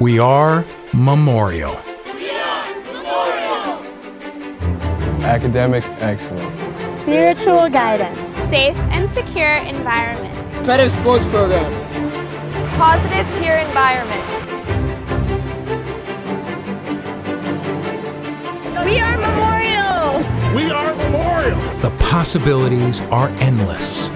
We are Memorial. Academic excellence. Spiritual guidance. Safe and secure environment. Better sports programs. Positive peer environment. We are Memorial. We are Memorial. The possibilities are endless.